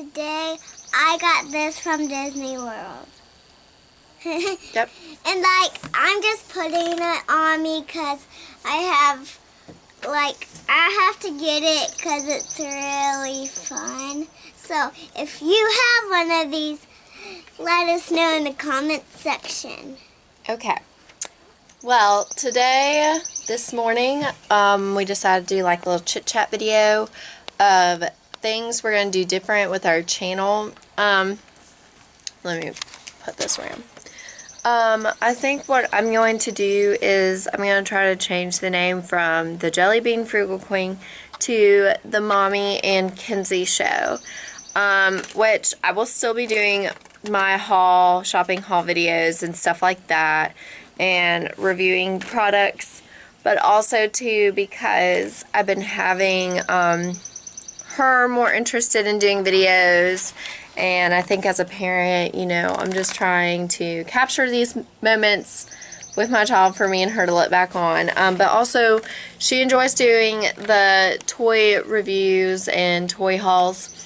today I got this from Disney World. Yep. And like, I'm just putting it on me because I have, like, I have to get it because it's really fun. So if you have one of these, let us know in the comment section. Okay. Well, today, this morning, um, we decided to do like a little chit chat video of things we're going to do different with our channel. Um, let me put this around. Um, I think what I'm going to do is I'm going to try to change the name from the Jelly Bean Frugal Queen to the Mommy and Kenzie Show. Um, which I will still be doing my haul, shopping haul videos and stuff like that and reviewing products, but also too because I've been having um, her more interested in doing videos and I think as a parent, you know, I'm just trying to capture these moments with my child for me and her to look back on. Um, but also, she enjoys doing the toy reviews and toy hauls.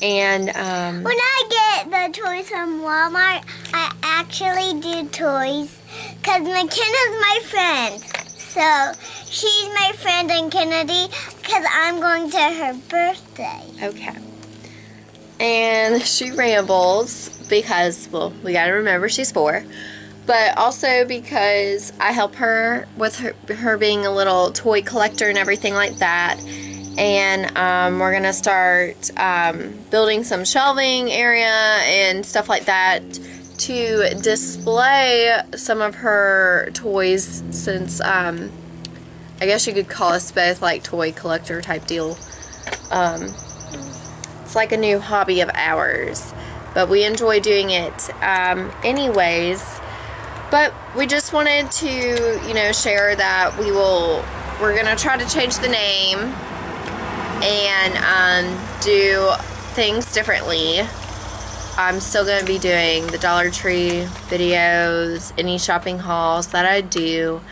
And um, When I get the toys from Walmart, I actually do toys because McKenna's my friend. So she's my friend and Kennedy because I'm going to her birthday. Okay. And she rambles because, well, we got to remember she's four. But also because I help her with her, her being a little toy collector and everything like that. And um, we're going to start um, building some shelving area and stuff like that to display some of her toys since um, I guess you could call us both like toy collector type deal. Um, it's like a new hobby of ours, but we enjoy doing it um, anyways. But we just wanted to, you know, share that we will, we're going to try to change the name and um, do things differently. I'm still going to be doing the Dollar Tree videos, any shopping hauls that I do.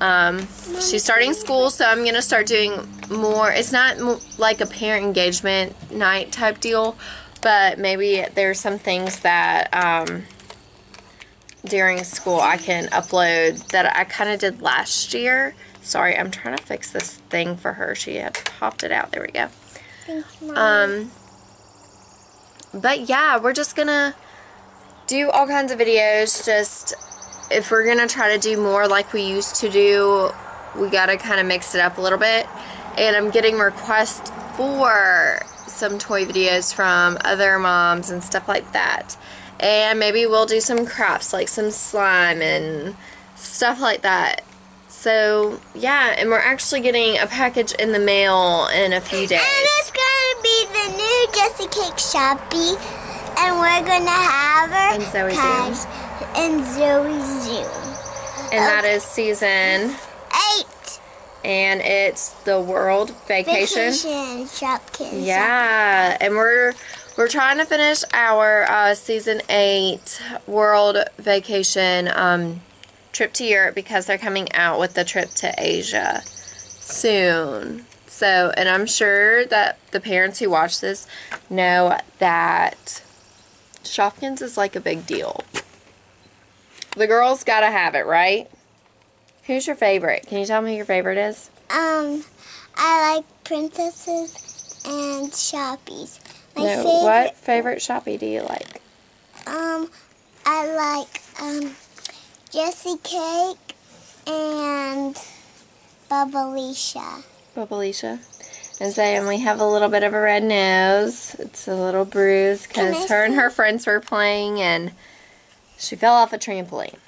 Um, she's starting school, so I'm going to start doing more. It's not like a parent engagement night type deal, but maybe there's some things that um, during school I can upload that I kind of did last year. Sorry, I'm trying to fix this thing for her. She had popped it out. There we go. Mom. Um, but yeah, we're just gonna do all kinds of videos. Just if we're gonna try to do more like we used to do, we gotta kind of mix it up a little bit. And I'm getting requests for some toy videos from other moms and stuff like that. And maybe we'll do some crafts like some slime and stuff like that. So yeah, and we're actually getting a package in the mail in a few days. And it's gonna be the new Jessicake Shoppy, and we're gonna have her And Zoe and Zoe Zoom. And that is season, Eight and it's the World Vacation. vacation Shopkins. Yeah, and we're we're trying to finish our uh, season eight World Vacation um, trip to Europe because they're coming out with the trip to Asia soon. So, and I'm sure that the parents who watch this know that Shopkins is like a big deal. The girls gotta have it, right? Who's your favorite? Can you tell me who your favorite is? Um, I like princesses and shoppies. My no, favorite. what favorite shoppie do you like? Um, I like um Jessicake and Bubbleisha. Bubbleisha. And saying we have a little bit of a red nose. It's a little bruised I because her and her friends were playing and she fell off a trampoline.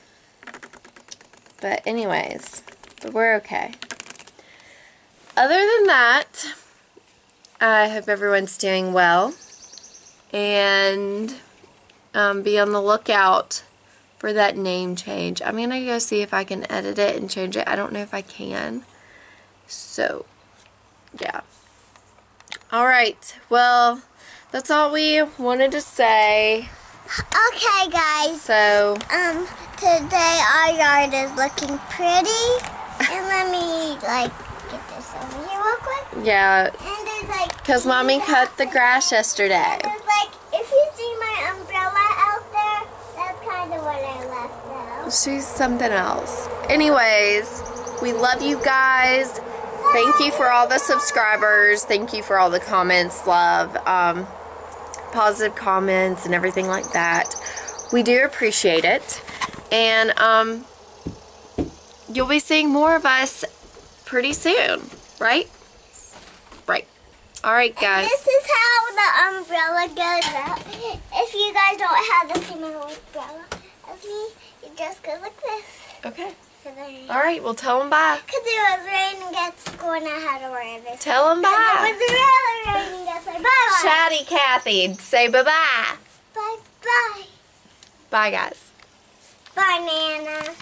But anyways, but we're okay. Other than that, I hope everyone's doing well. And um, be on the lookout for that name change. I'm going to go see if I can edit it and change it. I don't know if I can. So, yeah. All right. Well, that's all we wanted to say. Okay, guys. So, Um, today our yard is looking pretty. And let me like get this over here real quick. yeah, And there's like Because mommy cut the grass yesterday. It's like if you see my umbrella out there, that's kind of what I left. She's something else. Anyways, we love you guys. Thank you for all the subscribers. Thank you for all the comments, love, um, positive comments, and everything like that. We do appreciate it. And um, you'll be seeing more of us pretty soon, right? Right. All right, guys. This is how the umbrella goes out. If you guys don't have the same umbrella as me, you just go like this. Okay. So then, All right, well, tell them bye. Because it was raining at school and I had to wear this. Tell them bye. It was really raining at school. Bye bye. Chatty Kathy, say bye-bye. Bye bye. Bye, guys. Bye, Nana.